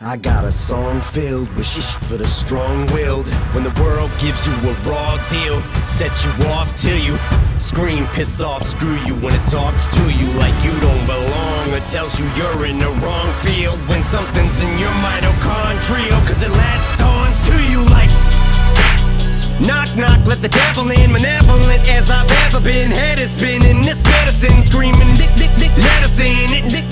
I got a song filled with shit for the strong-willed. When the world gives you a raw deal, set you off till you scream, piss off, screw you when it talks to you like you don't belong or tells you you're in the wrong field when something's in your mitochondrial cause it latched on to you like Knock, knock, let the devil in, malevolent as I've ever been. Head is spinning, this medicine screaming, dick, dick, dick, let us in. It, dick,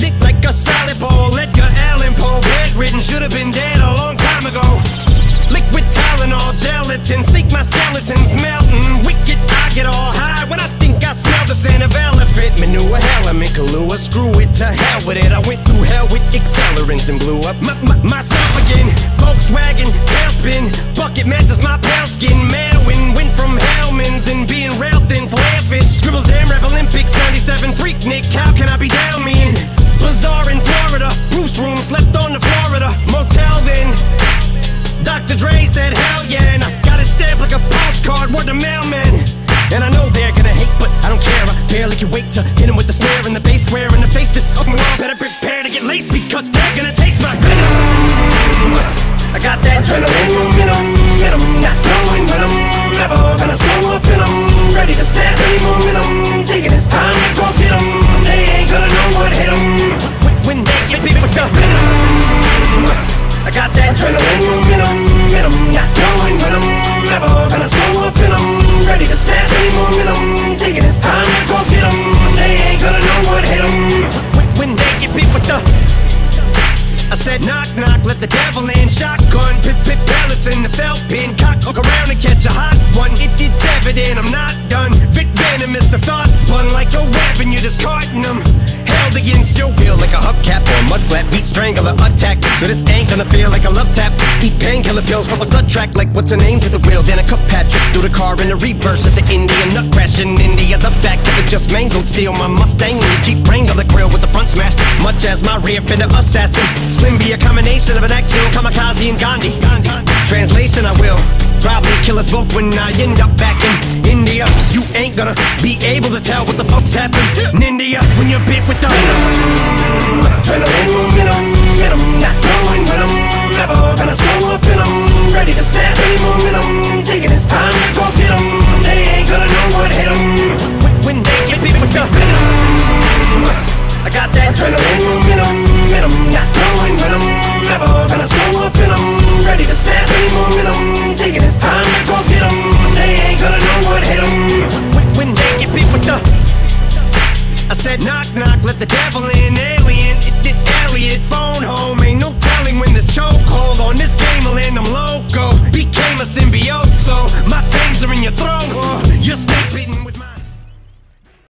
elephant. Hell, I'm in Kahlua, screw it to hell with it. I went through hell with accelerants and blew up my, my, myself again. Volkswagen, tailspin, bucket matches my pale skin. Manwin, went from Hellman's and being rail thin, flavish. Scribbles, Jam Rap Olympics, 97, Freaknik, how can I be down mean? Bazaar in Florida, Bruce room, slept on the Florida motel then. Dr. Dre said, hell yeah, and I got it stamped like a postcard, word to mailman. And I know they're gonna hate, but I don't care. I barely can wait to hit square in the face. This fucking world better knock, let the devil in. Shotgun, pip pip pellets in the felt pin Cock hook around and catch a hot one. It, It's evident I'm not done. Vic venomous, the thoughts spun like a weapon You're discarding them Against your will like a hubcap. Or a mud beat strangler, attack So this ain't gonna feel like a love tap. Eat painkiller pills from a blood track Like what's her name's at the wheel. Then a cup patch through the car in the reverse At the Indian nut crash in India. The back of it just mangled Steal my Mustang The Jeep Wrangler the grill with the front smashed. Much as my rear fender assassin. Slim be a combination of an actual kamikaze and Gandhi. Translation, I will probably kill us both when I end up back in ain't gonna be able to tell what the fuck's happened. In India when you're bit with the knock knock, let the devil in, alien